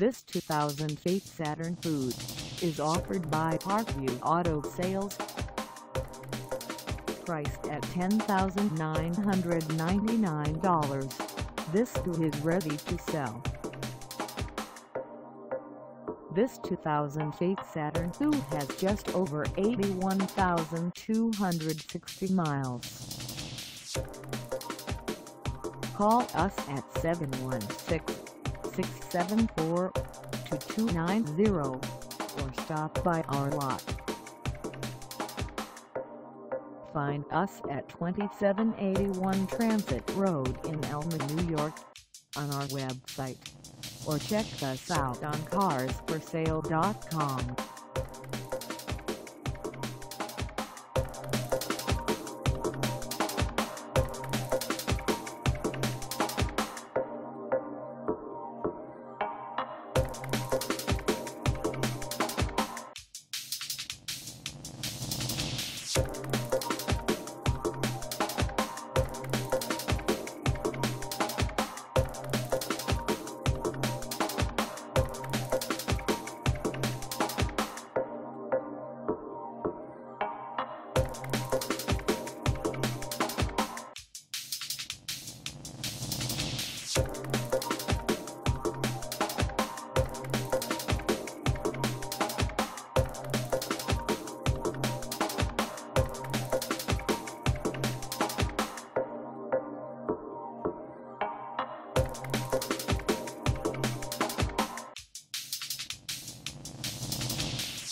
This 2008 Saturn VUE is offered by Parkview Auto Sales. Priced at $10,999, this II is ready to sell. This 2008 Saturn II has just over 81,260 miles. Call us at 716-674-2290 or stop by our lot. Find us at 2781 Transit Road in Elma, New York on our website or check us out on carsforsale.com.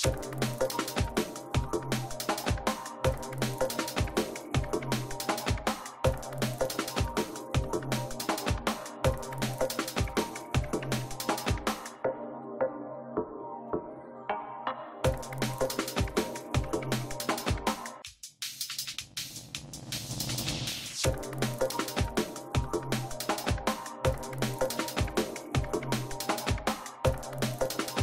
Thank